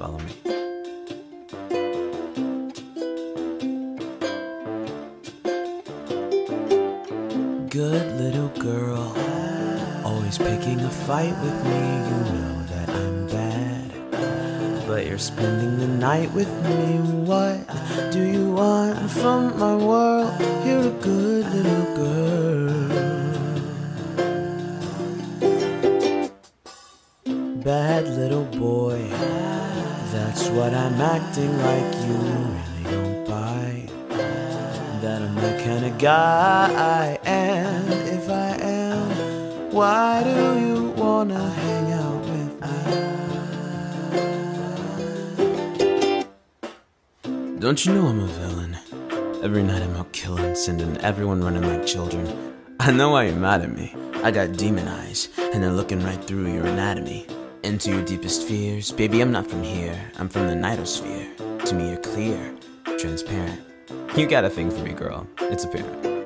Follow me. Good little girl, always picking a fight with me. You know that I'm bad, but you're spending the night with me. What do you want from my world? You're a good little girl. Bad little boy, that's what I'm acting like. You really don't buy that I'm the kind of guy. And if I am, why do you wanna hang out with me? Don't you know I'm a villain? Every night I'm out killing, sending everyone running like children. I know why you're mad at me. I got demon eyes, and they're looking right through your anatomy. Into your deepest fears. Baby, I'm not from here. I'm from the nightosphere. To me, you're clear, transparent. You got a thing for me, girl. It's apparent.